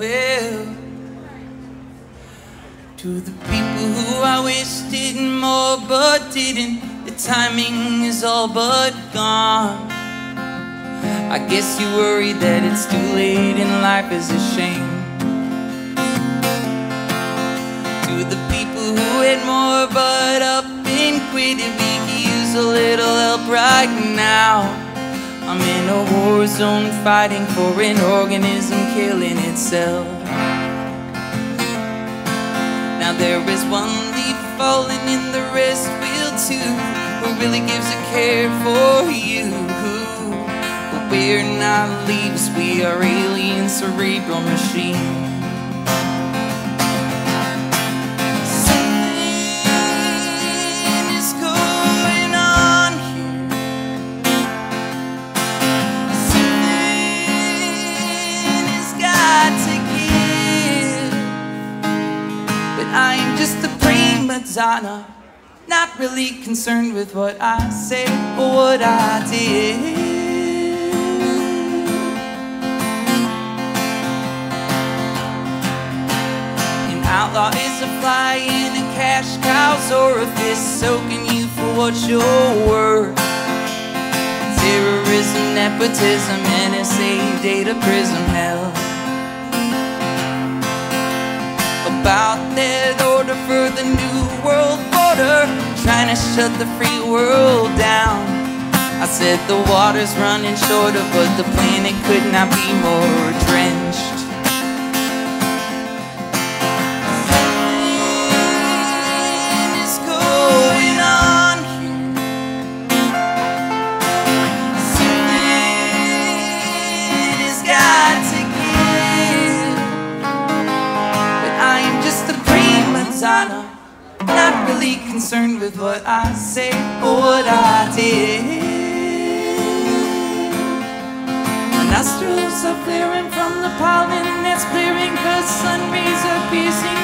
will. To the people who I wish did more but didn't, the timing is all but gone. I guess you worry that it's too late and life is a shame. To the people who had more but up and quit it, we could use a little help right now. I'm in a war zone fighting for an organism killing itself. Now there is one leaf falling in the rest will too. Who really gives a care for you? But we're not leaves, we are alien cerebral machines. Just a prima donna, not really concerned with what I say or what I did. An outlaw is a fly in a cash cow's orifice, soaking you for what you're worth. Terrorism, nepotism, NSA, data prism, hell. About for the new world order, trying to shut the free world down. I said the water's running shorter, but the planet could not be more drenched. Donna, not really concerned with what I say or what I did. My nostrils are flaring from the pollen that's clearing, cause sun rays are piercing.